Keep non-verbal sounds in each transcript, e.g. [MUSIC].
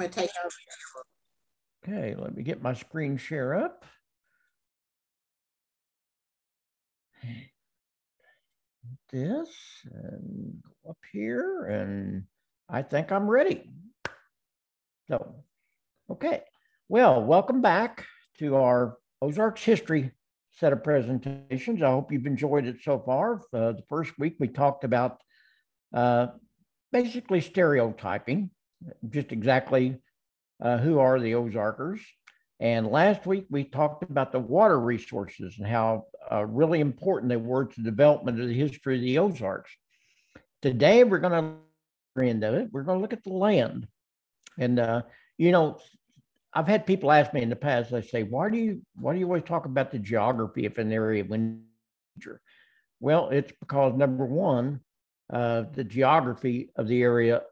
going to take over. Okay, let me get my screen share up. This and go up here, and I think I'm ready. So, okay. Well, welcome back to our Ozarks history set of presentations. I hope you've enjoyed it so far. Uh, the first week we talked about uh, basically stereotyping, just exactly uh, who are the Ozarkers. And last week we talked about the water resources and how uh, really important they were to the development of the history of the Ozarks. Today we're going to end of it. We're going to look at the land, and uh, you know, I've had people ask me in the past. They say, "Why do you why do you always talk about the geography of an area when?" Well, it's because number one, uh, the geography of the area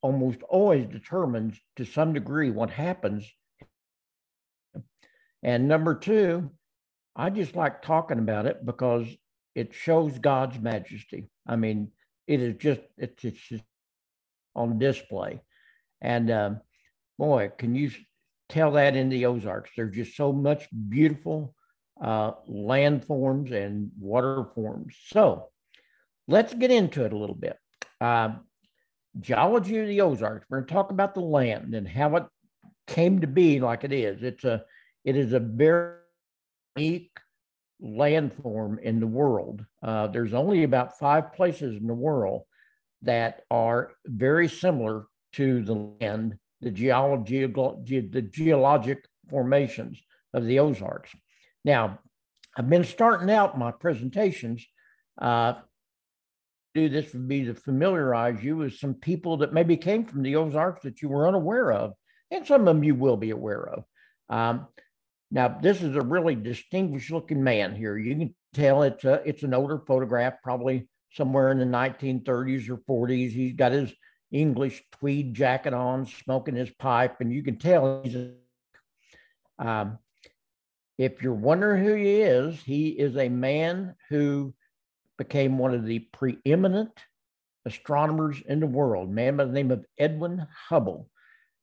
almost always determines to some degree what happens. And number two, I just like talking about it because it shows God's majesty. I mean, it is just it's, it's just on display, and um, boy, can you tell that in the Ozarks? There's just so much beautiful uh, landforms and water forms. So let's get into it a little bit. Uh, geology of the Ozarks. We're going to talk about the land and how it came to be like it is. It's a it is a very unique landform in the world. Uh, there's only about five places in the world that are very similar to the land, the geology, the geologic formations of the Ozarks. Now, I've been starting out my presentations uh, do this would be to familiarize you with some people that maybe came from the Ozarks that you were unaware of, and some of them you will be aware of. Um, now, this is a really distinguished looking man here. You can tell it's a, it's an older photograph, probably somewhere in the 1930s or 40s. He's got his English tweed jacket on, smoking his pipe, and you can tell he's a, um, if you're wondering who he is, he is a man who became one of the preeminent astronomers in the world, a man by the name of Edwin Hubble.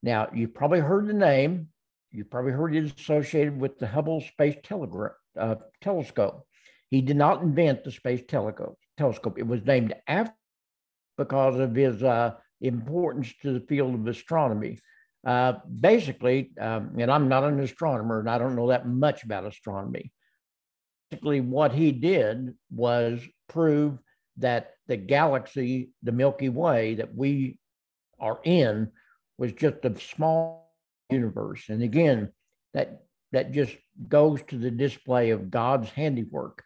Now, you've probably heard the name. You've probably heard it associated with the Hubble Space Telegra- uh, Telescope. He did not invent the Space Telescope. Telescope. It was named after because of his uh, importance to the field of astronomy. Uh, basically, um, and I'm not an astronomer, and I don't know that much about astronomy. Basically, what he did was prove that the galaxy, the Milky Way that we are in, was just a small universe. And again, that that just goes to the display of God's handiwork.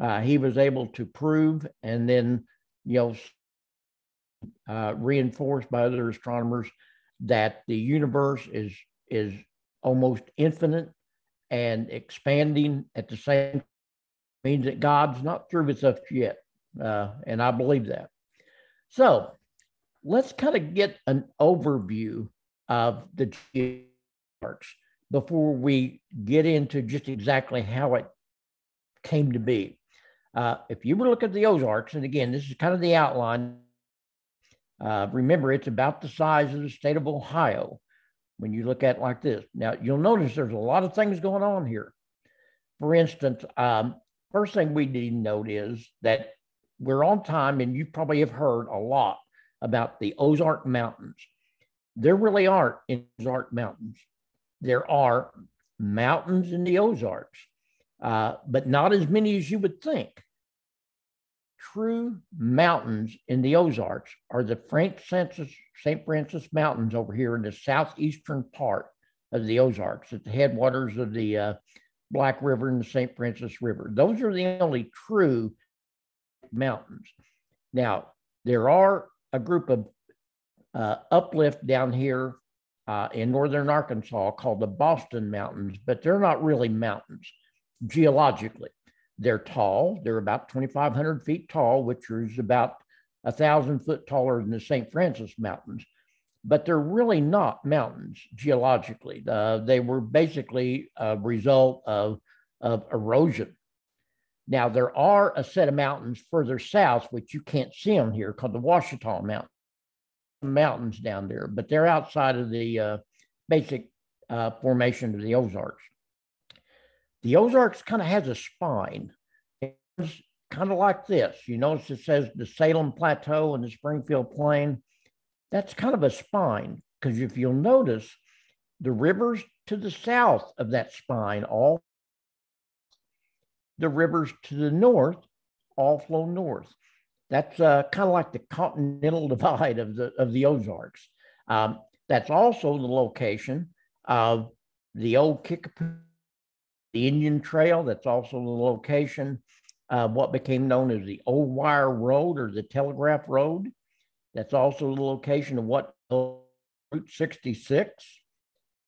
Uh, he was able to prove and then, you know, uh, reinforced by other astronomers that the universe is is almost infinite and expanding at the same means that God's not through with us yet. Uh, and I believe that. So let's kind of get an overview of the parks before we get into just exactly how it came to be. Uh, if you were to look at the Ozarks, and again, this is kind of the outline. Uh, remember, it's about the size of the state of Ohio when you look at it like this. Now, you'll notice there's a lot of things going on here. For instance, um, First thing we need to note is that we're on time, and you probably have heard a lot about the Ozark Mountains. There really aren't Ozark Mountains. There are mountains in the Ozarks, uh, but not as many as you would think. True mountains in the Ozarks are the Francis, St. Francis Mountains over here in the southeastern part of the Ozarks at the headwaters of the uh, Black River and the St. Francis River. Those are the only true mountains. Now, there are a group of uh, uplift down here uh, in northern Arkansas called the Boston Mountains, but they're not really mountains geologically. They're tall, they're about 2,500 feet tall, which is about a thousand foot taller than the St. Francis Mountains but they're really not mountains geologically. Uh, they were basically a result of, of erosion. Now, there are a set of mountains further south, which you can't see on here, called the Ouachita Mountains. Mountains down there, but they're outside of the uh, basic uh, formation of the Ozarks. The Ozarks kind of has a spine. It's kind of like this. You notice it says the Salem Plateau and the Springfield Plain. That's kind of a spine because if you'll notice, the rivers to the south of that spine all the rivers to the north all flow north. That's uh, kind of like the continental [LAUGHS] divide of the of the Ozarks. Um, that's also the location of the old Kickapoo, the Indian Trail. That's also the location of what became known as the Old Wire Road or the Telegraph Road. That's also the location of what Route 66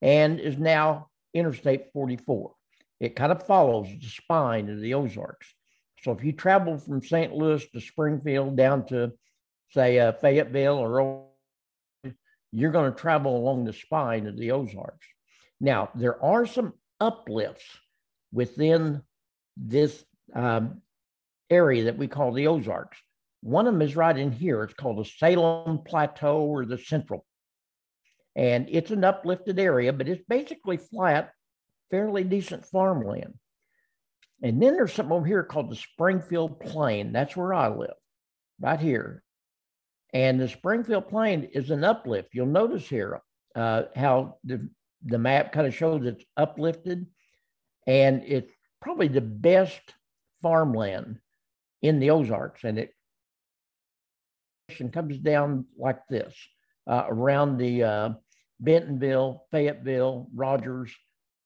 and is now Interstate 44. It kind of follows the spine of the Ozarks. So if you travel from St. Louis to Springfield down to, say, uh, Fayetteville or you're going to travel along the spine of the Ozarks. Now, there are some uplifts within this um, area that we call the Ozarks. One of them is right in here. It's called the Salem Plateau or the Central. And it's an uplifted area, but it's basically flat, fairly decent farmland. And then there's something over here called the Springfield Plain. That's where I live, right here. And the Springfield Plain is an uplift. You'll notice here uh, how the, the map kind of shows it's uplifted, and it's probably the best farmland in the Ozarks. And it comes down like this uh, around the uh, Bentonville, Fayetteville, Rogers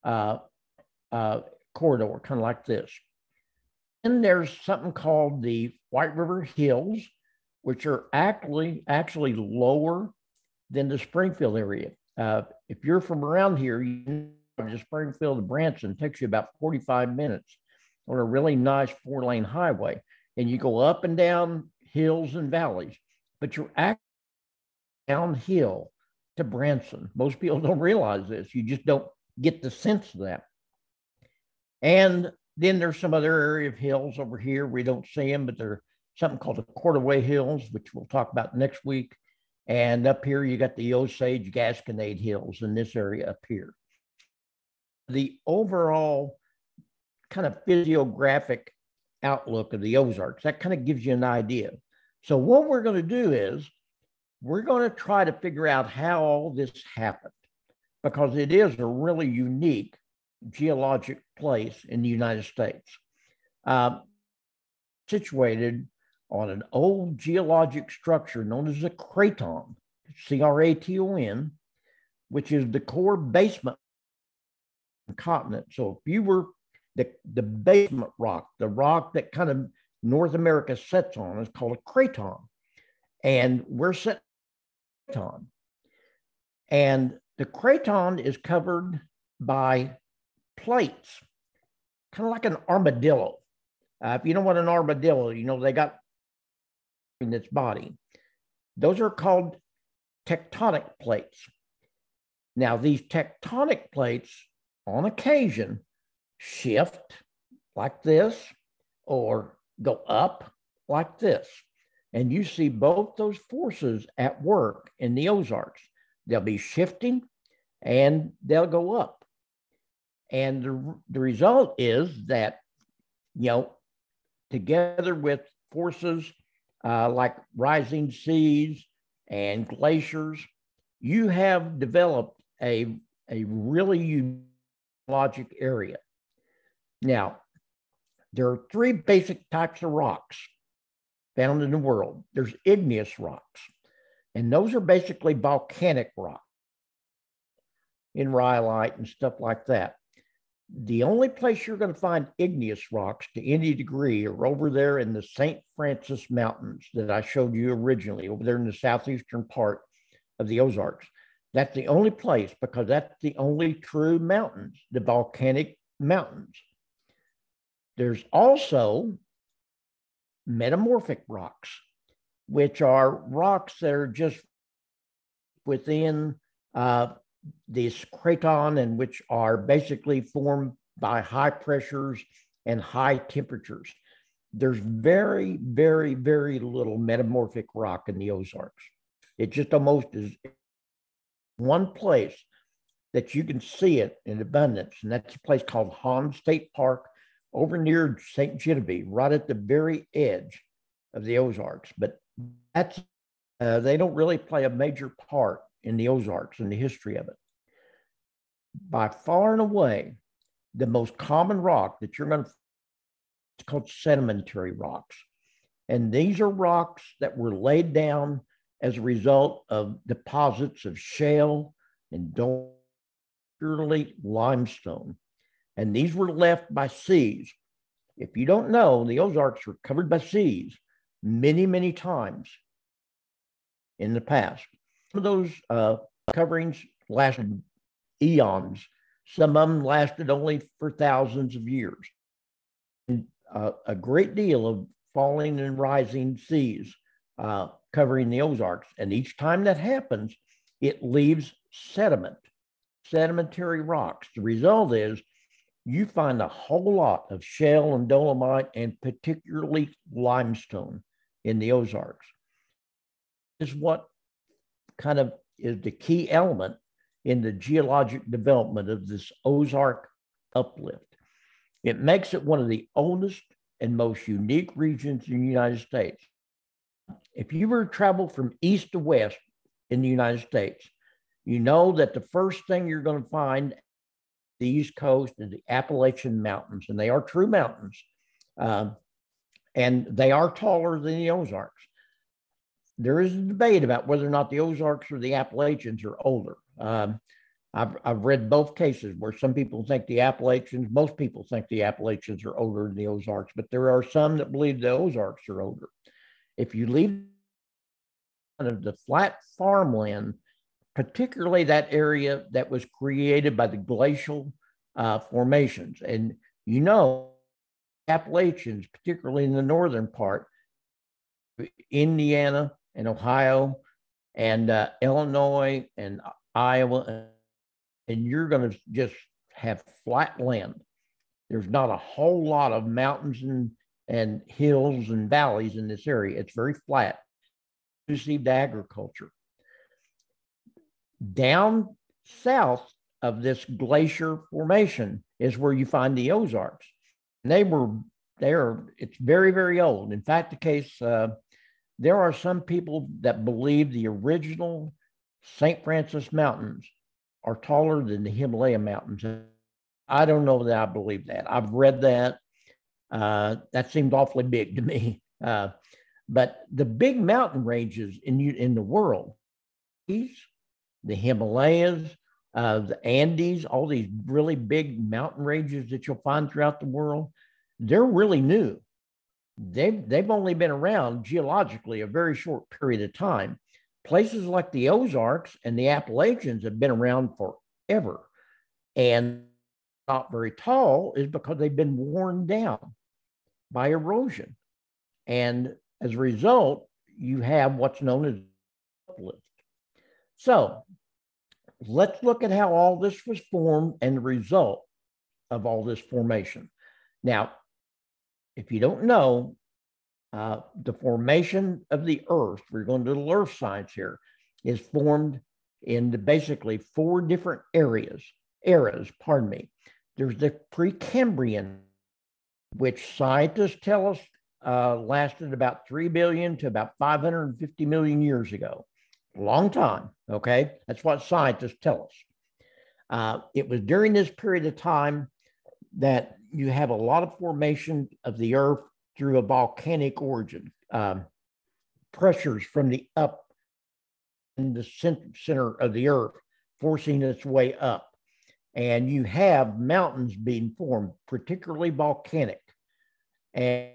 uh, uh, corridor, kind of like this. And there's something called the White River Hills, which are actually actually lower than the Springfield area. Uh, if you're from around here, you know, Springfield to Branson takes you about 45 minutes on a really nice four lane highway. And you go up and down hills and valleys, but you're actually downhill to Branson. Most people don't realize this. You just don't get the sense of that. And then there's some other area of hills over here. We don't see them, but they're something called the Courtois Hills, which we'll talk about next week. And up here, you got the Osage Gasconade Hills in this area up here. The overall kind of physiographic outlook of the Ozarks, that kind of gives you an idea. So, what we're going to do is we're going to try to figure out how all this happened because it is a really unique geologic place in the United States. Uh, situated on an old geologic structure known as a craton, C R A T O N, which is the core basement continent. So if you were the, the basement rock, the rock that kind of North America sits on is called a craton. And we're sitting on. And the craton is covered by plates, kind of like an armadillo. Uh, if you don't know what an armadillo, you know they got in its body. Those are called tectonic plates. Now, these tectonic plates, on occasion, shift like this or go up like this. And you see both those forces at work in the Ozarks. They'll be shifting and they'll go up. And the, the result is that, you know, together with forces uh, like rising seas and glaciers, you have developed a, a really logic area. Now, there are three basic types of rocks found in the world. There's igneous rocks, and those are basically volcanic rocks in rhyolite and stuff like that. The only place you're going to find igneous rocks to any degree are over there in the St. Francis Mountains that I showed you originally, over there in the southeastern part of the Ozarks. That's the only place because that's the only true mountains, the volcanic mountains. There's also metamorphic rocks, which are rocks that are just within uh, this craton and which are basically formed by high pressures and high temperatures. There's very, very, very little metamorphic rock in the Ozarks. It just almost is one place that you can see it in abundance. And that's a place called Hawn State Park over near St. Genevieve, right at the very edge of the Ozarks. But that's, uh, they don't really play a major part in the Ozarks and the history of it. By far and away, the most common rock that you're going to it's called sedimentary rocks. And these are rocks that were laid down as a result of deposits of shale and purely limestone. And these were left by seas. If you don't know, the Ozarks were covered by seas many, many times in the past. Some of those uh, coverings lasted eons. Some of them lasted only for thousands of years. And, uh, a great deal of falling and rising seas uh, covering the Ozarks. And each time that happens, it leaves sediment, sedimentary rocks. The result is you find a whole lot of shale and dolomite and particularly limestone in the Ozarks. Is what kind of is the key element in the geologic development of this Ozark uplift. It makes it one of the oldest and most unique regions in the United States. If you were to travel from east to west in the United States, you know that the first thing you're going to find the East Coast and the Appalachian Mountains, and they are true mountains. Um, and they are taller than the Ozarks. There is a debate about whether or not the Ozarks or the Appalachians are older. Um, I've, I've read both cases where some people think the Appalachians, most people think the Appalachians are older than the Ozarks, but there are some that believe the Ozarks are older. If you leave of the flat farmland, particularly that area that was created by the glacial uh, formations, and you know, Appalachians, particularly in the northern part, Indiana and Ohio and uh, Illinois and Iowa and you're going to just have flat land. There's not a whole lot of mountains and, and hills and valleys in this area. It's very flat, to agriculture. Down south of this glacier formation is where you find the Ozarks. And they were there. It's very, very old. In fact, the case uh, there are some people that believe the original St. Francis Mountains are taller than the Himalaya mountains. I don't know that I believe that. I've read that. Uh, that seemed awfully big to me. Uh, but the big mountain ranges in in the world, the Himalayas, uh, the Andes, all these really big mountain ranges that you'll find throughout the world, they're really new. They've they've only been around geologically a very short period of time. Places like the Ozarks and the Appalachians have been around forever. And not very tall is because they've been worn down by erosion. And as a result, you have what's known as uplift. So let's look at how all this was formed and the result of all this formation. Now, if you don't know, uh, the formation of the Earth, we're going to do Earth science here, is formed in the basically four different areas, eras, pardon me. There's the Precambrian, which scientists tell us uh, lasted about 3 billion to about 550 million years ago. Long time, okay? That's what scientists tell us. Uh, it was during this period of time that you have a lot of formation of the Earth through a volcanic origin. Um, pressures from the up in the center of the earth forcing its way up. And you have mountains being formed, particularly volcanic. And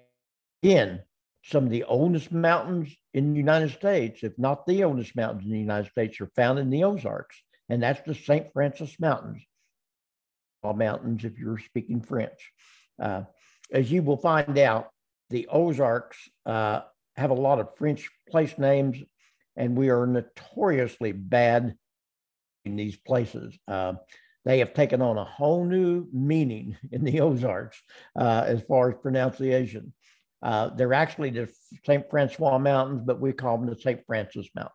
again, some of the oldest mountains in the United States, if not the oldest mountains in the United States, are found in the Ozarks. And that's the St. Francis Mountains, all mountains if you're speaking French. Uh, as you will find out, the Ozarks uh, have a lot of French place names, and we are notoriously bad in these places. Uh, they have taken on a whole new meaning in the Ozarks uh, as far as pronunciation. Uh, they're actually the St. Francois Mountains, but we call them the St. Francis Mountains.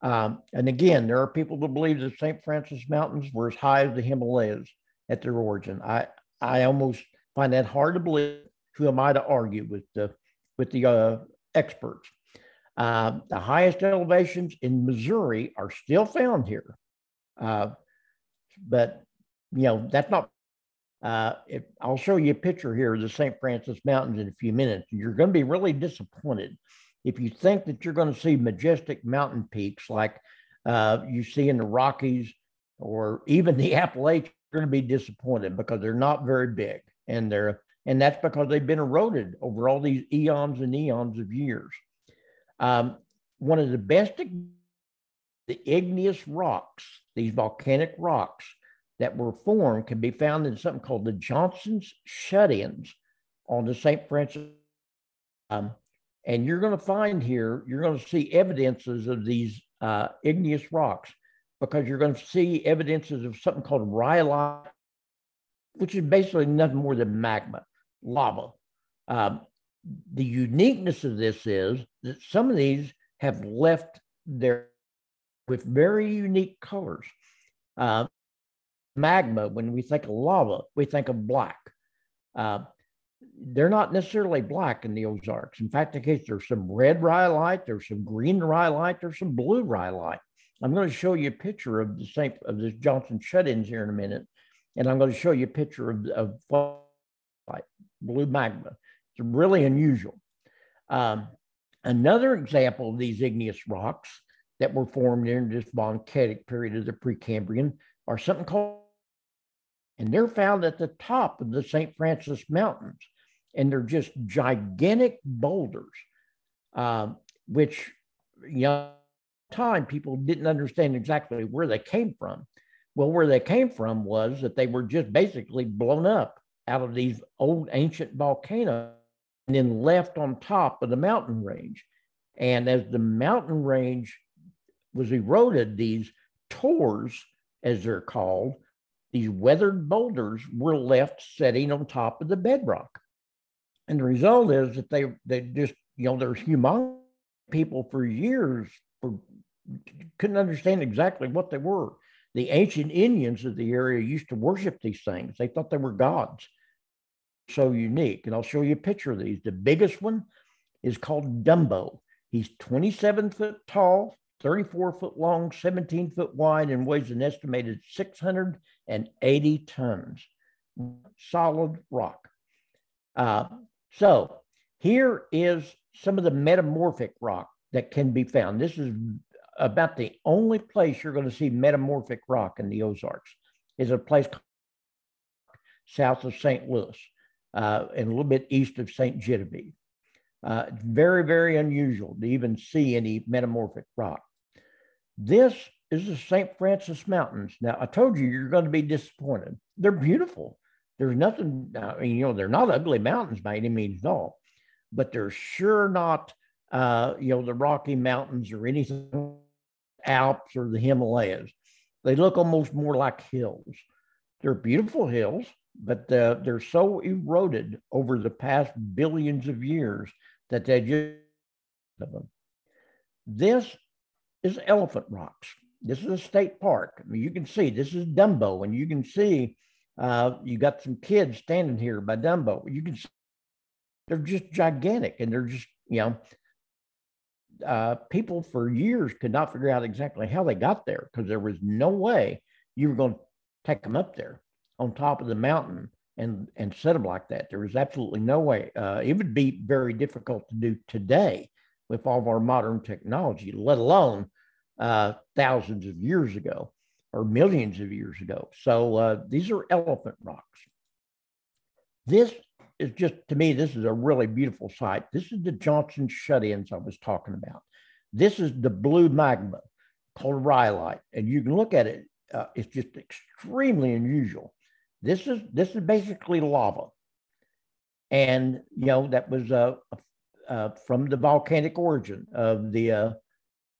Um, and again, there are people that believe that St. Francis Mountains were as high as the Himalayas at their origin. I, I almost find that hard to believe. Who am I to argue with the, with the uh, experts? Uh, the highest elevations in Missouri are still found here. Uh, but, you know, that's not, uh, I'll show you a picture here of the St. Francis Mountains in a few minutes. You're going to be really disappointed if you think that you're going to see majestic mountain peaks like uh, you see in the Rockies or even the [LAUGHS] Appalachians, you're going to be disappointed because they're not very big, and they're and that's because they've been eroded over all these eons and eons of years. Um, one of the best, the igneous rocks, these volcanic rocks that were formed, can be found in something called the Johnson's Shut-ins on the St. Francis. Um, and you're going to find here, you're going to see evidences of these uh, igneous rocks because you're going to see evidences of something called rhyolite, which is basically nothing more than magma, lava. Um, the uniqueness of this is that some of these have left their with very unique colors. Uh, magma, when we think of lava, we think of black. Uh, they're not necessarily black in the Ozarks. In fact, in case there's some red rhyolite, there's some green rhyolite, there's some blue rhyolite. I'm going to show you a picture of the same of this Johnson shut-ins here in a minute, and I'm going to show you a picture of, of like blue magma. It's really unusual. Um, another example of these igneous rocks that were formed during this volcanic period of the Precambrian are something called, and they're found at the top of the St. Francis Mountains and they're just gigantic boulders, um, which you know, time people didn't understand exactly where they came from. Well, where they came from was that they were just basically blown up out of these old ancient volcanoes and then left on top of the mountain range. And as the mountain range was eroded, these tors, as they're called, these weathered boulders were left sitting on top of the bedrock. And the result is that they they just you know there's human people for years for, couldn't understand exactly what they were. The ancient Indians of the area used to worship these things. They thought they were gods. So unique. And I'll show you a picture of these. The biggest one is called Dumbo. He's 27 foot tall, 34 foot long, 17 foot wide, and weighs an estimated 680 tons. Solid rock. Uh, so here is some of the metamorphic rock that can be found. This is about the only place you're going to see metamorphic rock in the Ozarks is a place south of St. Louis uh, and a little bit east of St. Genevieve. Uh, very, very unusual to even see any metamorphic rock. This is the St. Francis Mountains. Now, I told you you're going to be disappointed. They're beautiful. There's nothing, I mean, you know, they're not ugly mountains by any means at all, but they're sure not, uh, you know, the Rocky Mountains or anything, Alps or the Himalayas. They look almost more like hills. They're beautiful hills, but uh, they're so eroded over the past billions of years that they just. This is Elephant Rocks. This is a state park. I mean, you can see this is Dumbo, and you can see uh, you got some kids standing here by Dumbo. You can see they're just gigantic and they're just, you know, uh, people for years could not figure out exactly how they got there because there was no way you were going to take them up there on top of the mountain and and set them like that. There was absolutely no way. Uh, it would be very difficult to do today with all of our modern technology, let alone uh, thousands of years ago or millions of years ago. So uh, these are elephant rocks. This is just, to me, this is a really beautiful site. This is the Johnson shut-ins I was talking about. This is the blue magma called rhyolite. And you can look at it. Uh, it's just extremely unusual. This is, this is basically lava. And, you know, that was uh, uh, from the volcanic origin of the, uh,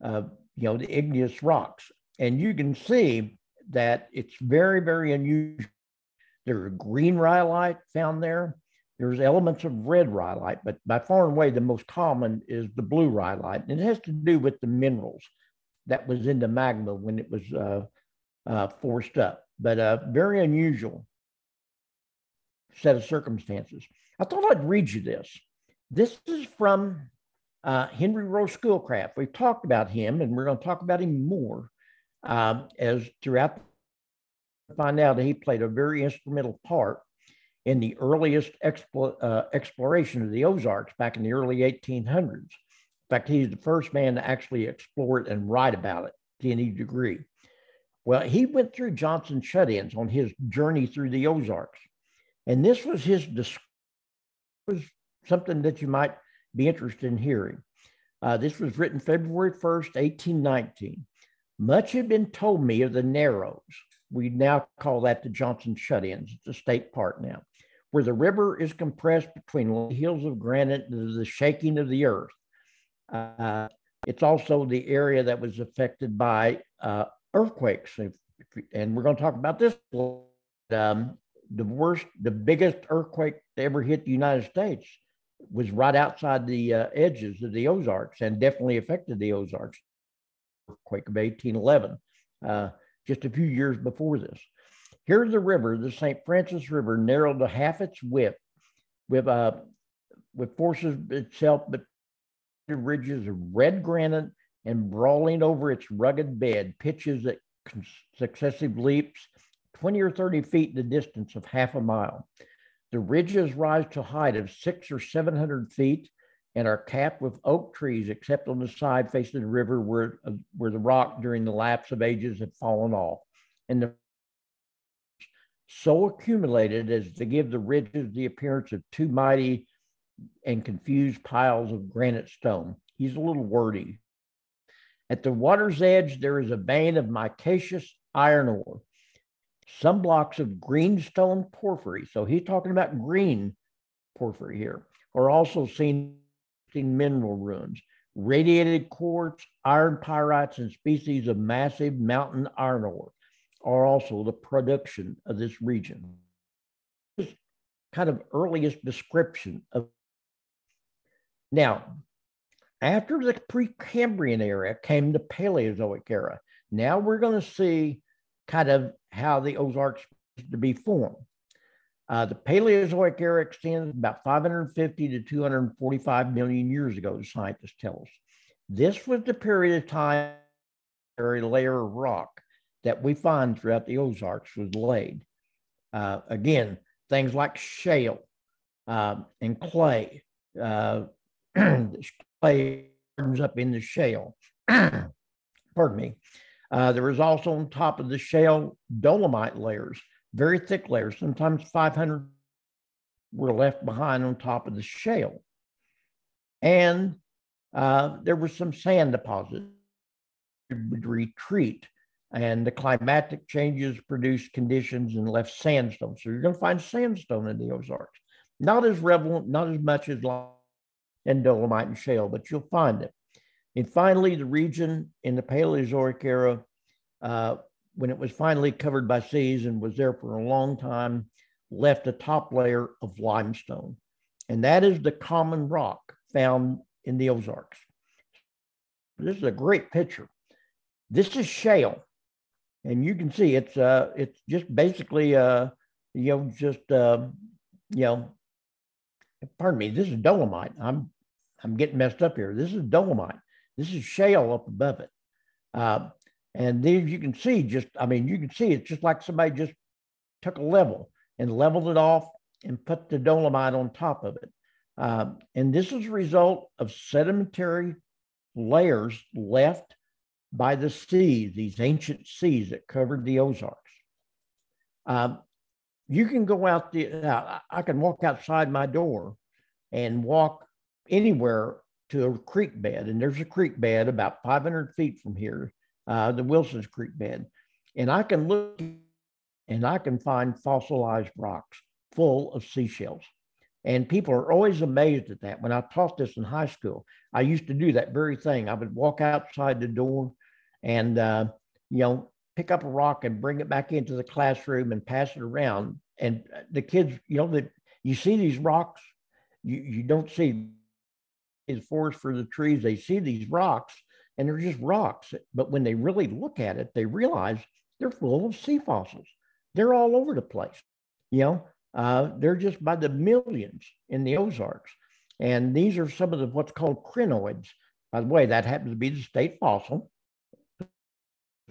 uh, you know, the igneous rocks. And you can see that it's very, very unusual. There's green rhyolite found there. There's elements of red rhyolite, but by far and away, the most common is the blue rhyolite. And it has to do with the minerals that was in the magma when it was uh, uh, forced up. But uh, very unusual set of circumstances. I thought I'd read you this. This is from uh, Henry Rowe Schoolcraft. We've talked about him, and we're going to talk about him more um, as throughout. Find out that he played a very instrumental part in the earliest uh, exploration of the Ozarks back in the early 1800s. In fact, he's the first man to actually explore it and write about it to any degree. Well, he went through Johnson shut ins on his journey through the Ozarks. And this was his was something that you might be interested in hearing. Uh, this was written February 1st, 1819. Much had been told me of the Narrows. We now call that the Johnson Shut Ins. It's a state park now, where the river is compressed between hills of granite to the shaking of the earth. Uh, it's also the area that was affected by uh, earthquakes. If, if, and we're going to talk about this. Um, the worst, the biggest earthquake that ever hit the United States was right outside the uh, edges of the Ozarks and definitely affected the Ozarks. Earthquake of 1811, uh, just a few years before this. Here's the river, the St. Francis River, narrowed to half its width with uh, with forces itself, but ridges of red granite and brawling over its rugged bed, pitches at successive leaps 20 or 30 feet the distance of half a mile. The ridges rise to a height of six or 700 feet and are capped with oak trees, except on the side facing the river where, uh, where the rock during the lapse of ages had fallen off. And the so accumulated as to give the ridges the appearance of two mighty and confused piles of granite stone. He's a little wordy. At the water's edge, there is a vein of micaceous iron ore some blocks of greenstone porphyry. So he's talking about green porphyry here, are also seen in mineral ruins. Radiated quartz, iron pyrites, and species of massive mountain iron ore are also the production of this region. This kind of earliest description of. Now, after the Precambrian era came the Paleozoic era. Now we're going to see kind of how the Ozarks to be formed. Uh, the Paleozoic era extends about 550 to 245 million years ago, the scientists tell us. This was the period of time a layer of rock that we find throughout the Ozarks was laid. Uh, again, things like shale uh, and clay. Uh, [CLEARS THROAT] clay turns up in the shale. [CLEARS THROAT] Pardon me. Uh, there was also on top of the shale dolomite layers, very thick layers, sometimes 500 were left behind on top of the shale. And uh, there were some sand deposits would retreat and the climatic changes produced conditions and left sandstone. So you're going to find sandstone in the Ozarks. Not as relevant, not as much as and dolomite and shale, but you'll find it. And finally, the region in the Paleozoic era, uh, when it was finally covered by seas and was there for a long time, left a top layer of limestone. And that is the common rock found in the Ozarks. This is a great picture. This is shale. And you can see it's uh it's just basically uh you know just uh you know pardon me, this is dolomite. I'm I'm getting messed up here. This is dolomite. This is shale up above it. Uh, and these you can see just, I mean, you can see it's just like somebody just took a level and leveled it off and put the dolomite on top of it. Uh, and this is a result of sedimentary layers left by the seas, these ancient seas that covered the Ozarks. Um, you can go out the, uh, I can walk outside my door and walk anywhere to a creek bed, and there's a creek bed about 500 feet from here, uh, the Wilson's Creek bed, and I can look and I can find fossilized rocks full of seashells. And people are always amazed at that. When I taught this in high school, I used to do that very thing. I would walk outside the door and, uh, you know, pick up a rock and bring it back into the classroom and pass it around. And the kids, you know, that you see these rocks, you, you don't see is forest for the trees. They see these rocks and they're just rocks. But when they really look at it, they realize they're full of sea fossils. They're all over the place. You know, uh, they're just by the millions in the Ozarks. And these are some of the what's called crinoids. By the way, that happens to be the state fossil.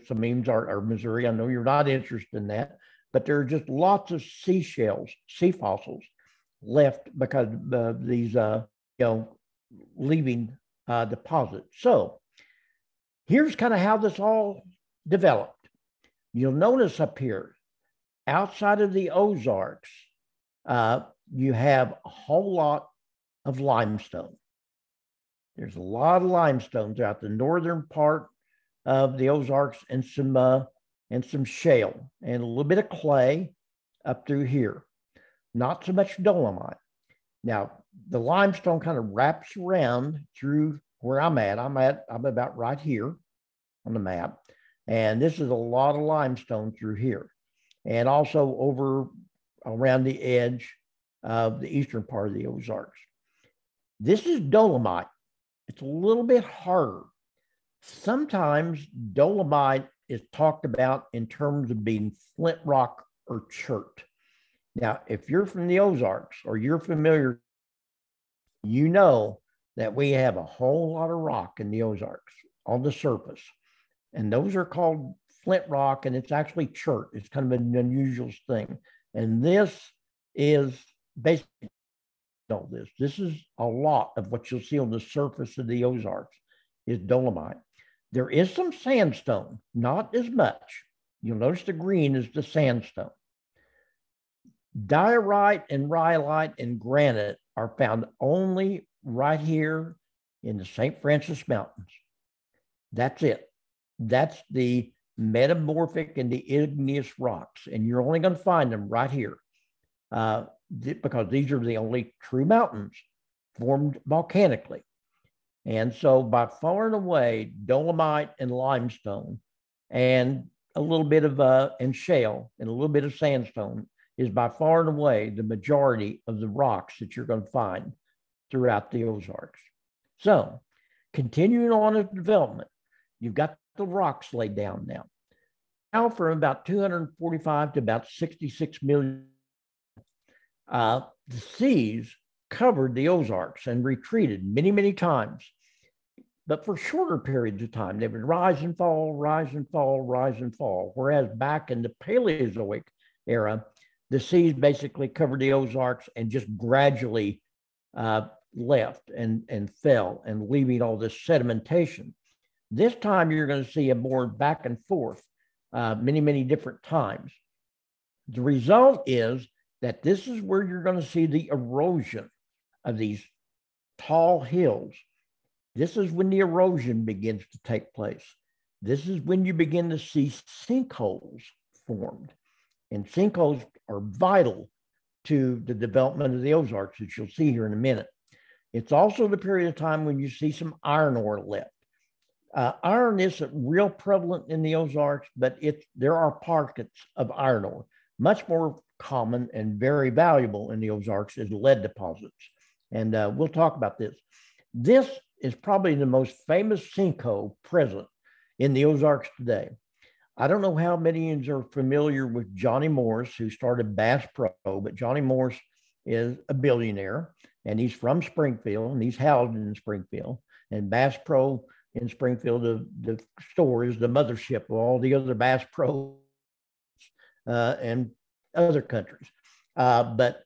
Some memes are, are Missouri. I know you're not interested in that, but there are just lots of seashells, sea fossils left because uh, these, uh, you know, leaving uh, deposits. So here's kind of how this all developed. You'll notice up here, outside of the Ozarks, uh, you have a whole lot of limestone. There's a lot of limestone throughout the northern part of the Ozarks and some uh, and some shale and a little bit of clay up through here. Not so much dolomite. Now the limestone kind of wraps around through where I'm at. I'm at I'm about right here on the map, and this is a lot of limestone through here, and also over around the edge of the eastern part of the Ozarks. This is dolomite. It's a little bit harder. Sometimes dolomite is talked about in terms of being flint rock or chert. Now, if you're from the Ozarks or you're familiar, you know that we have a whole lot of rock in the Ozarks on the surface. And those are called flint rock, and it's actually chert. It's kind of an unusual thing. And this is basically all this. This is a lot of what you'll see on the surface of the Ozarks is dolomite. There is some sandstone, not as much. You'll notice the green is the sandstone. Diorite and rhyolite and granite are found only right here in the St. Francis Mountains. That's it. That's the metamorphic and the igneous rocks, and you're only going to find them right here. Uh, because these are the only true mountains formed volcanically. And so, by far and away, dolomite and limestone, and a little bit of uh, and shale and a little bit of sandstone is by far and away the majority of the rocks that you're going to find throughout the Ozarks. So, continuing on with development, you've got the rocks laid down now. Now, from about 245 to about 66 million uh, the seas covered the Ozarks and retreated many, many times. But for shorter periods of time, they would rise and fall, rise and fall, rise and fall. Whereas back in the Paleozoic era, the seas basically covered the Ozarks and just gradually uh, left and, and fell and leaving all this sedimentation. This time, you're going to see a more back and forth uh, many, many different times. The result is that this is where you're going to see the erosion of these tall hills. This is when the erosion begins to take place. This is when you begin to see sinkholes formed. And sinkholes are vital to the development of the Ozarks, which you'll see here in a minute. It's also the period of time when you see some iron ore left. Uh, iron isn't real prevalent in the Ozarks, but it's, there are pockets of iron ore, much more common and very valuable in the Ozarks is lead deposits. And uh, we'll talk about this. This is probably the most famous sinkhole present in the Ozarks today. I don't know how many of you are familiar with Johnny Morris, who started Bass Pro, but Johnny Morris is a billionaire and he's from Springfield and he's housed in Springfield. And Bass Pro in Springfield, the, the store is the mothership of all the other Bass Pro uh, and other countries. Uh, but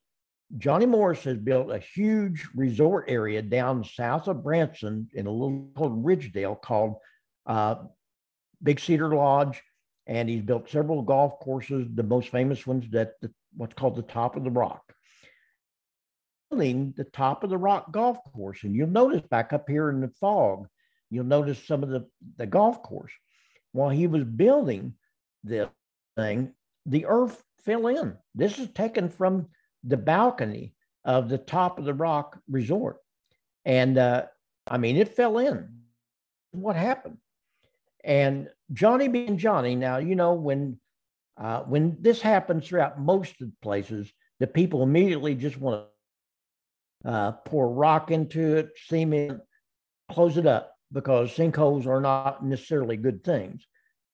Johnny Morris has built a huge resort area down south of Branson in a little called Ridgedale called uh, Big Cedar Lodge. And he's built several golf courses, the most famous ones that the, what's called the top of the rock. Building the top of the rock golf course. And you'll notice back up here in the fog, you'll notice some of the, the golf course. While he was building this thing, the earth fell in. This is taken from the balcony of the top of the rock resort. And uh, I mean, it fell in. What happened? And Johnny being Johnny, now, you know, when uh, when this happens throughout most of the places, the people immediately just want to uh, pour rock into it, cement, close it up. because sinkholes are not necessarily good things.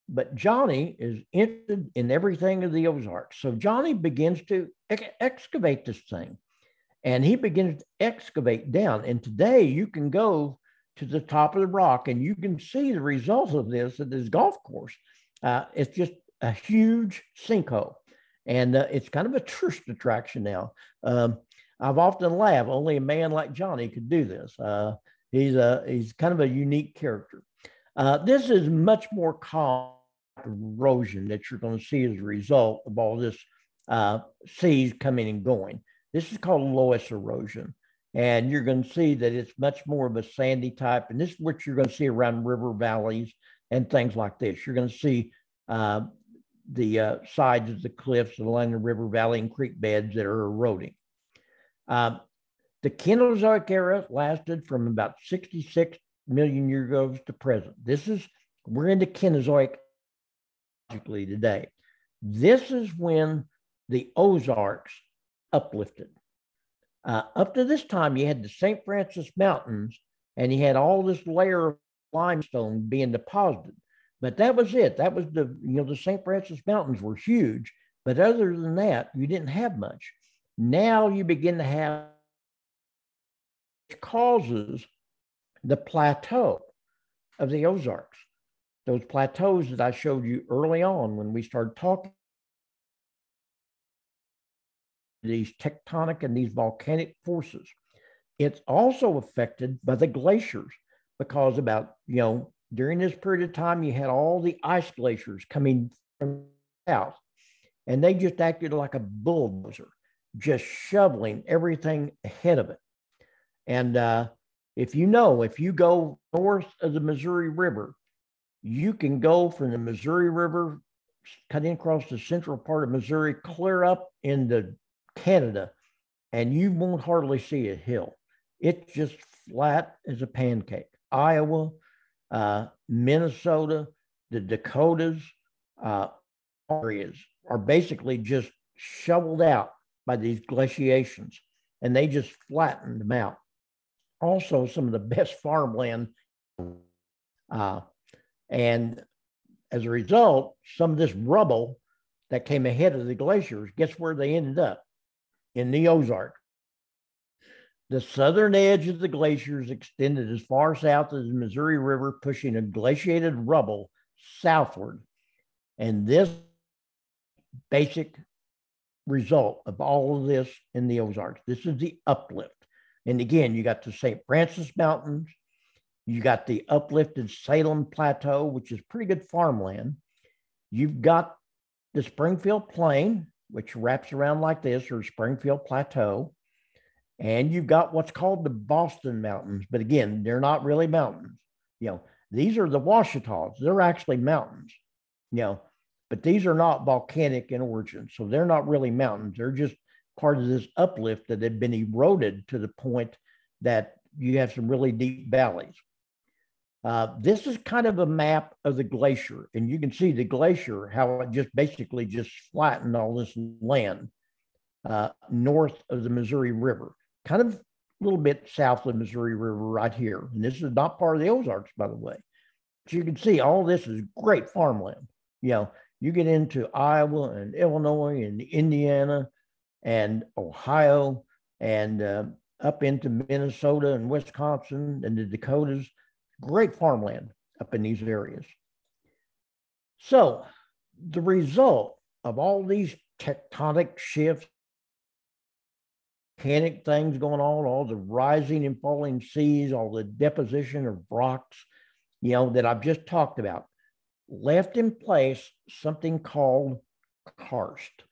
But Johnny is interested in everything of the Ozarks. So Johnny begins to ex- excavate this thing and he begins to excavate down. And today you can go to the top of the rock and you can see the result of this at this golf course. Uh, it's just a huge sinkhole. And uh, it's kind of a tourist attraction now. Um, I've often laughed, only a man like Johnny could do this. Uh, he's, a, he's kind of a unique character. Uh, this is much more common erosion that you're going to see as a result of all this uh, seas coming and going. This is called loess erosion. And you're going to see that it's much more of a sandy type. And this is what you're going to see around river valleys and things like this. You're going to see uh, the uh, sides of the cliffs along the river valley and creek beds that are eroding. Uh, the Cenozoic era lasted from about 66 million years ago to present. This is, we're into Cenozoic today. This is when the Ozarks uplifted. Uh, up to this time, you had the St. Francois Mountains and you had all this layer of limestone being deposited. But that was it. That was the, you know, the St. Francois Mountains were huge. But other than that, you didn't have much. Now you begin to have causes the plateau of the Ozarks. Those plateaus that I showed you early on when we started talking these tectonic and these volcanic forces. It's also affected by the glaciers because about, you know, during this period of time, you had all the ice glaciers coming from south, and they just acted like a bulldozer, just shoveling everything ahead of it. And uh, if you know, if you go north of the Missouri River, you can go from the Missouri River, cutting across the central part of Missouri, clear up into Canada, and you won't hardly see a hill. It's just flat as a pancake. Iowa, uh, Minnesota, the Dakotas, uh, areas are basically just shoveled out by these glaciations, and they just flattened them out. Also, some of the best farmland. Uh, and as a result, some of this rubble that came ahead of the glaciers, guess where they ended up? In the Ozark. The southern edge of the glaciers extended as far south as the Missouri River, pushing a glaciated rubble southward. And this basic result of all of this in the Ozarks. This is the uplift. And again, you got the St. Francois Mountains, you got the uplifted Salem Plateau, which is pretty good farmland. You've got the Springfield Plain, which wraps around like this, or Springfield Plateau. And you've got what's called the Boston Mountains. But again, they're not really mountains. You know, these are the Ouachitas. They're actually mountains, you know, but these are not volcanic in origin. So they're not really mountains. They're just part of this uplift that had been eroded to the point that you have some really deep valleys. Uh, this is kind of a map of the glacier, and you can see the glacier, how it just basically just flattened all this land uh, north of the Missouri River, kind of a little bit south of the Missouri River right here. And this is not part of the Ozarks, by the way. So you can see all this is great farmland. You know, you get into Iowa and Illinois and Indiana and Ohio and uh, up into Minnesota and Wisconsin and the Dakotas great farmland up in these areas. So the result of all these tectonic shifts, volcanic things going on, all the rising and falling seas, all the deposition of rocks, you know, that I've just talked about, left in place something called karst.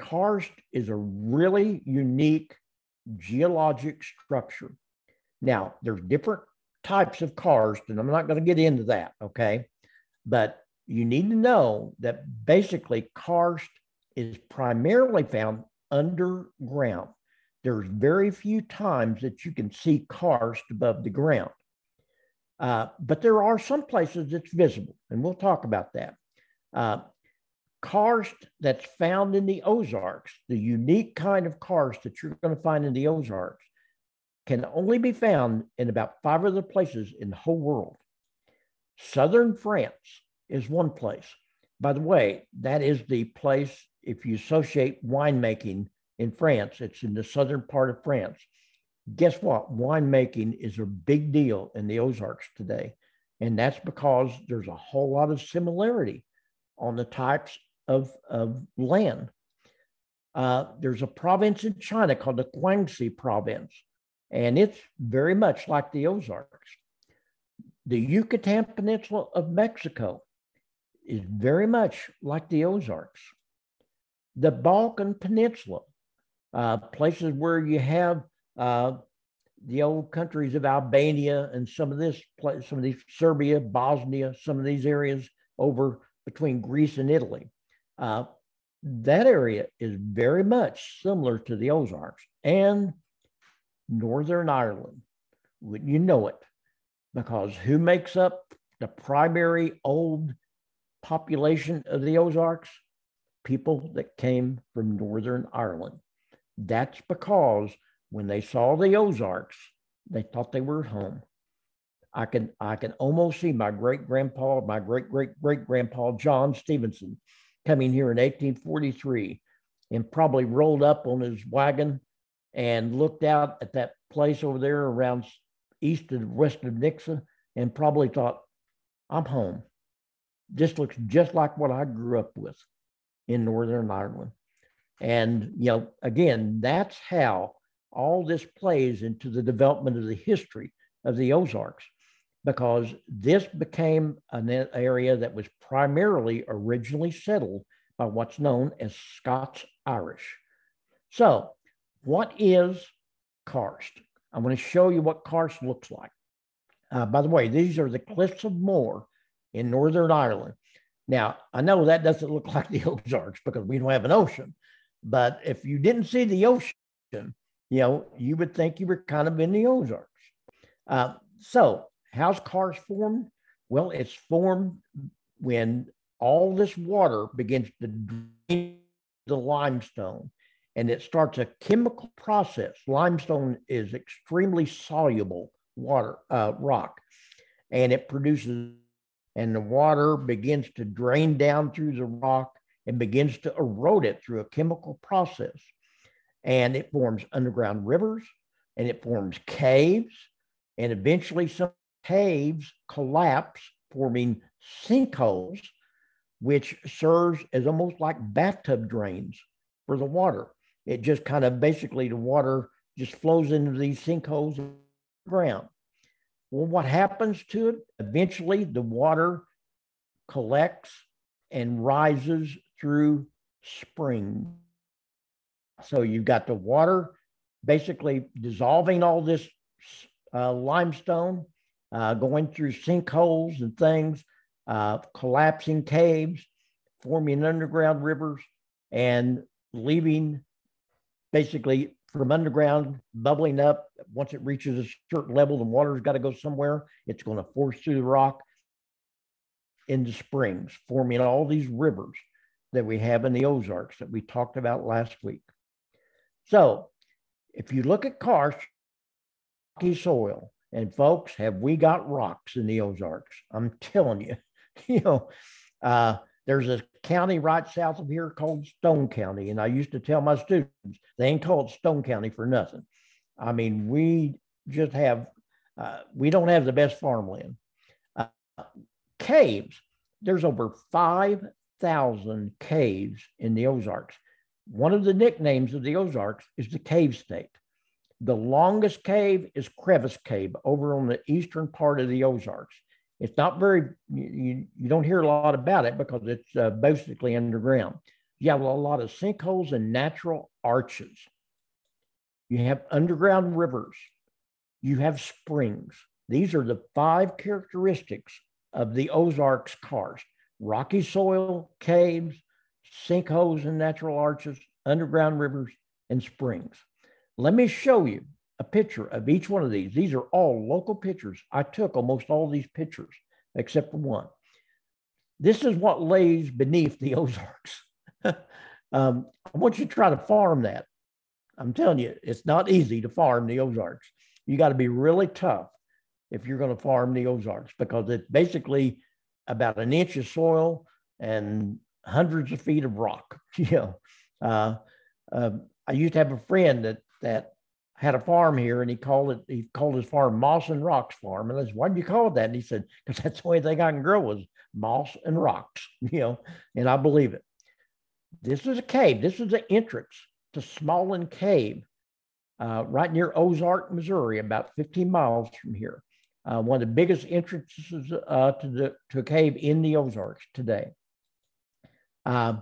Karst is a really unique geologic structure. Now, there's different types of karst, and I'm not going to get into that, okay? But you need to know that basically karst is primarily found underground. There's very few times that you can see karst above the ground. Uh, but there are some places it's visible, and we'll talk about that. Uh, karst that's found in the Ozarks, the unique kind of karst that you're going to find in the Ozarks, can only be found in about five other places in the whole world. Southern France is one place. By the way, that is the place, if you associate winemaking in France, it's in the southern part of France. Guess what? Winemaking is a big deal in the Ozarks today. And that's because there's a whole lot of similarity on the types of, of land. Uh, there's a province in China called the Guangxi province, and it's very much like the Ozarks. The Yucatan Peninsula of Mexico is very much like the Ozarks. The Balkan Peninsula, uh, places where you have uh, the old countries of Albania and some of this, place, some of these Serbia, Bosnia, some of these areas over between Greece and Italy. Uh, that area is very much similar to the Ozarks and Northern Ireland. Wouldn't you know it? Because who makes up the primary old population of the Ozarks? People that came from Northern Ireland. That's because when they saw the Ozarks, they thought they were home. I can I can almost see my great grandpa, my great great great grandpa John Stevenson coming here in 1843 and probably rolled up on his wagon and looked out at that place over there around east and west of Nixa and probably thought, I'm home. This looks just like what I grew up with in Northern Ireland. And, you know, again, that's how all this plays into the development of the history of the Ozarks because this became an area that was primarily originally settled by what's known as Scots Irish. So, what is karst? I'm going to show you what karst looks like. Uh, by the way, these are the Cliffs of Moher in Northern Ireland. Now, I know that doesn't look [LAUGHS] like the Ozarks because we don't have an ocean, but if you didn't see the ocean, you know, you would think you were kind of in the Ozarks. Uh, so, How's karst formed? Well, it's formed when all this water begins to drain the limestone and it starts a chemical process. Limestone is extremely soluble water uh, rock, and it produces, and the water begins to drain down through the rock and begins to erode it through a chemical process. And it forms underground rivers and it forms caves. And eventually, some caves collapse, forming sinkholes, which serves as almost like bathtub drains for the water. It just kind of basically the water just flows into these sinkholes the ground. Well, what happens to it? Eventually, the water collects and rises through spring. So you've got the water basically dissolving all this uh, limestone uh, going through sinkholes and things, uh, collapsing caves, forming underground rivers, and leaving basically from underground bubbling up. Once it reaches a certain level, the water's got to go somewhere. It's going to force through the rock into springs, forming all these rivers that we have in the Ozarks that we talked about last week. So, if you look at karst, rocky soil, and folks, have we got rocks in the Ozarks? I'm telling you, [LAUGHS] you know, uh, there's a county right south of here called Stone County. And I used to tell my students, they ain't called Stone County for nothing. I mean, we just have, uh, we don't have the best farmland. Uh, caves, there's over 5,000 caves in the Ozarks. One of the nicknames of the Ozarks is the cave state. The longest cave is Crevice Cave over on the eastern part of the Ozarks. It's not very, you, you don't hear a lot about it because it's uh, basically underground. You have a lot of sinkholes and natural arches. You have underground rivers. You have springs. These are the five characteristics of the Ozarks karst rocky soil, caves, sinkholes and natural arches, underground rivers, and springs. Let me show you a picture of each one of these. These are all local pictures. I took almost all these pictures except for one. This is what lays beneath the [LAUGHS] Ozarks. [LAUGHS] um, I want you to try to farm that. I'm telling you, it's not easy to farm the Ozarks. you got to be really tough if you're going to farm the Ozarks because it's basically about an inch of soil and hundreds of feet of rock. [LAUGHS] You know, uh, uh, I used to have a friend that that had a farm here, and he called it he called his farm Moss and Rocks Farm. And I said, "Why do you call it that?" And he said, "Because that's the only thing I can grow was moss and rocks." [LAUGHS] You know, and I believe it. This is a cave. This is the entrance to Smallin Cave, uh, right near Ozark, Missouri, about 15 miles from here. Uh, one of the biggest entrances uh, to the to a cave in the Ozarks today. Uh,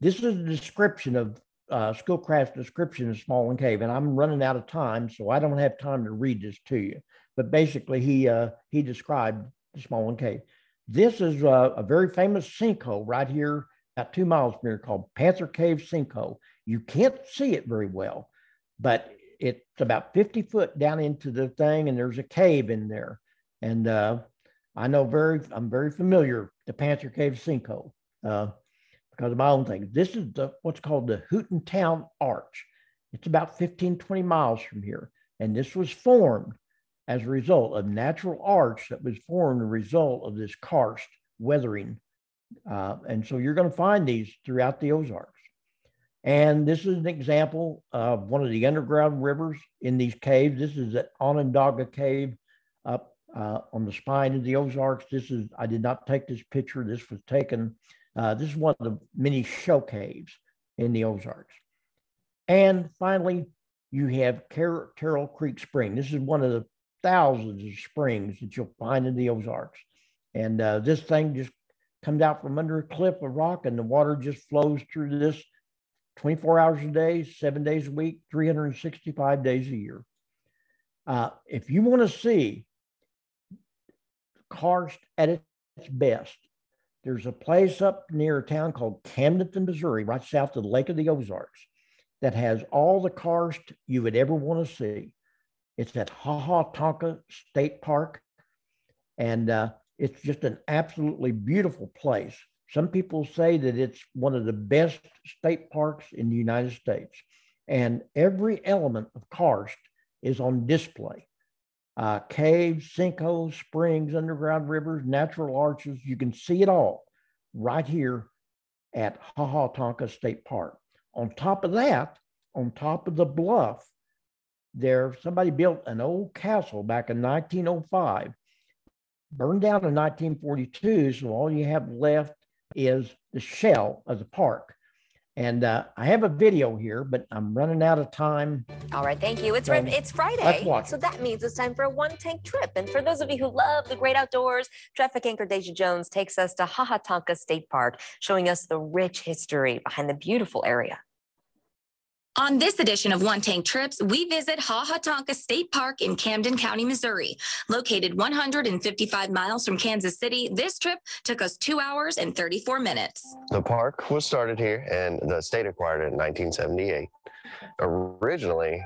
this is a description of uh, Schoolcraft's description of Smallin Cave, and I'm running out of time, so I don't have time to read this to you. But basically, he uh, he described the Smallin Cave. This is a, a very famous sinkhole right here, about two miles from here, called Panther Cave Sinkhole. You can't see it very well, but it's about 50 foot down into the thing, and there's a cave in there. And uh, I know very, I'm very familiar the Panther Cave Sinkhole. Uh, because of my own thing. This is the what's called the Hootentown Arch. It's about 15, 20 miles from here. And this was formed as a result of natural arch that was formed a result of this karst weathering. Uh, and so you're going to find these throughout the Ozarks. And this is an example of one of the underground rivers in these caves. This is at Onondaga Cave up uh, on the spine of the Ozarks. This is, I did not take this picture. This was taken uh, this is one of the many show caves in the Ozarks. And finally, you have Car- Terrell Creek Spring. This is one of the thousands of springs that you'll find in the Ozarks. And uh, this thing just comes out from under a cliff of rock, and the water just flows through this 24 hours a day, seven days a week, 365 days a year. Uh, if you want to see karst at its best, there's a place up near a town called Camdenton, Missouri, right south of the Lake of the Ozarks, that has all the karst you would ever want to see. It's at Ha Ha Tonka State Park, and uh, it's just an absolutely beautiful place. Some people say that it's one of the best state parks in the United States, and every element of karst is on display uh, caves, sinkholes, springs, underground rivers, natural arches. You can see it all right here at Ha Tonka State Park. On top of that, on top of the bluff, there somebody built an old castle back in 1905, burned down in 1942. So all you have left is the shell of the park. And uh, I have a video here, but I'm running out of time. All right, thank you. It's um, it's Friday, so that means it's time for a one tank trip. And for those of you who love the great outdoors, traffic anchor Deja Jones takes us to Ha Ha Tonka State Park, showing us the rich history behind the beautiful area. On this edition of One Tank Trips, we visit Ha Ha Tonka State Park in Camden County, Missouri. Located 155 miles from Kansas City, this trip took us two hours and 34 minutes. The park was started here and the state acquired it in 1978. Originally,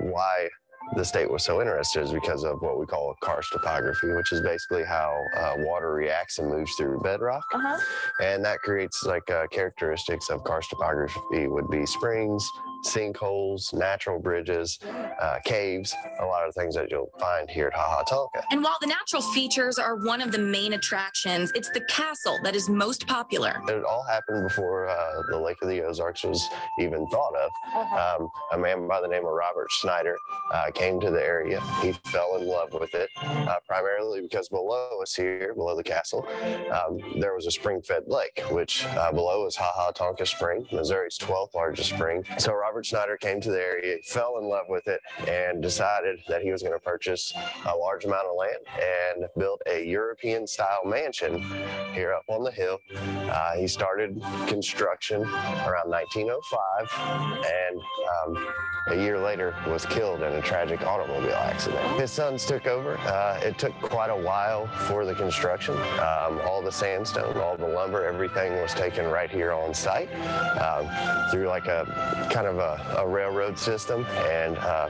why the state was so interested is because of what we call karst topography, which is basically how uh, water reacts and moves through bedrock. Uh-huh. And that creates like uh, characteristics of karst topography would be springs, sinkholes, natural bridges, uh, caves, a lot of things that you'll find here at Ha Ha Tonka. And while the natural features are one of the main attractions, it's the castle that is most popular. It all happened before uh, the Lake of the Ozarks was even thought of. Uh-huh. Um, a man by the name of Robert Snyder uh, came to the area. He fell in love with it, uh, primarily because below us here, below the castle, um, there was a spring-fed lake, which uh, below is Ha Ha Tonka Spring, Missouri's 12th largest spring. So Robert Snyder came to the area, fell in love with it, and decided that he was going to purchase a large amount of land and build a European style mansion here up on the hill. Uh, he started construction around 1905 and um, a year later was killed in a tragic automobile accident. His sons took over. Uh, it took quite a while for the construction. Um, all the sandstone, all the lumber, everything was taken right here on site um, through like a kind of a, a railroad system and uh,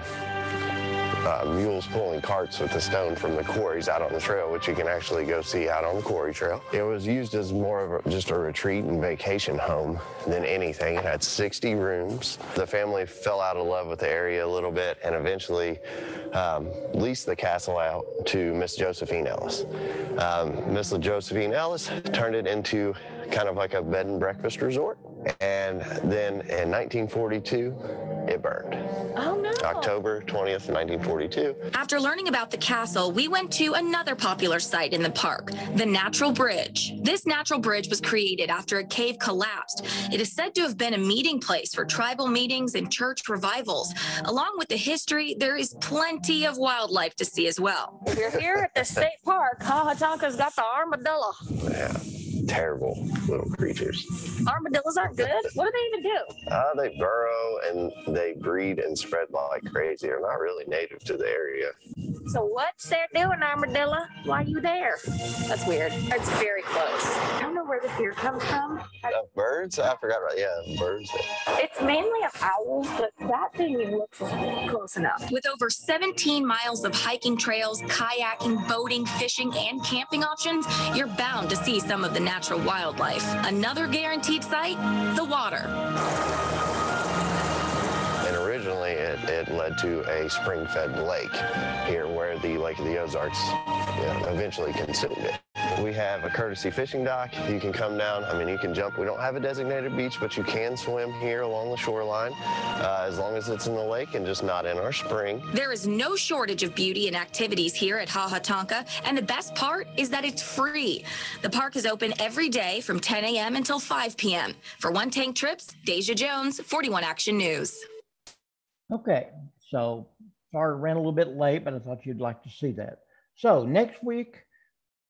uh, mules pulling carts with the stone from the quarries out on the trail, which you can actually go see out on the quarry trail. It was used as more of a, just a retreat and vacation home than anything. It had 60 rooms. The family fell out of love with the area a little bit and eventually um, leased the castle out to Miss Josephine Ellis. Um, Miss Josephine Ellis turned it into kind of like a bed and breakfast resort. And then in 1942, it burned. Oh, no. October 20th, 1942. After learning about the castle, we went to another popular site in the park, the Natural Bridge. This natural bridge was created after a cave collapsed. It is said to have been a meeting place for tribal meetings and church revivals. Along with the history, there is plenty of wildlife to see as well. If you're here at the state park, Hahatonka's got the armadillo. Yeah terrible little creatures. Armadillos aren't good. What do they even do? Uh, they burrow and they breed and spread like crazy. They're not really native to the area. So what's there doing, armadillo? Why are you there? That's weird. It's very close. I don't know where the fear comes from. Uh, birds? I forgot. Right? Yeah, birds. It's mainly of owls, but that thing looks close enough. With over 17 miles of hiking trails, kayaking, boating, fishing, and camping options, you're bound to see some of the natural wildlife. Another guaranteed site, the water. It, led to a spring-fed lake here where the Lake of the Ozarks eventually consumed it. We have a courtesy fishing dock. You can come down. I mean, you can jump. We don't have a designated beach, but you can swim here along the shoreline uh, as long as it's in the lake and just not in our spring. There is no shortage of beauty and activities here at Ha Ha Tonka, and the best part is that it's free. The park is open every day from 10 a.m. until 5 p.m. For One Tank Trips, Deja Jones, 41 Action News. Okay, so sorry, I ran a little bit late, but I thought you'd like to see that. So next week,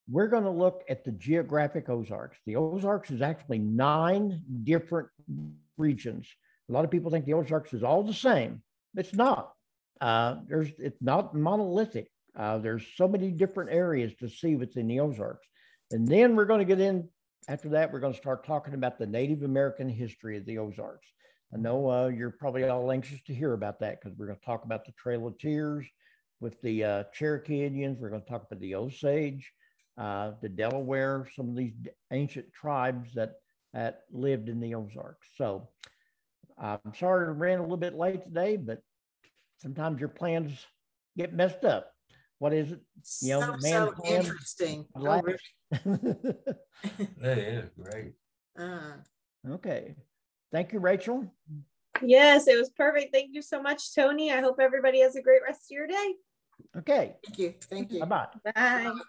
we're going to look at the geographic Ozarks. The Ozarks is actually nine different regions. A lot of people think the Ozarks is all the same. It's not. Uh, there's it's not monolithic. Uh, there's so many different areas to see within the Ozarks. And then we're going to get in after that. We're going to start talking about the Native American history of the Ozarks. I know uh, you're probably all anxious to hear about that because we're going to talk about the Trail of Tears with the uh, Cherokee Indians. We're going to talk about the Osage uh, the Delaware, some of these ancient tribes that, that lived in the Ozarks. So I'm sorry I ran a little bit late today, but sometimes your plans get messed up. What is it? You know, so, so interesting. [LAUGHS] that is great. Uh, okay. Thank you, Rachel. Yes, it was perfect. Thank you so much, Tony. I hope everybody has a great rest of your day. Okay. Thank you. Thank you. Bye-bye. Bye.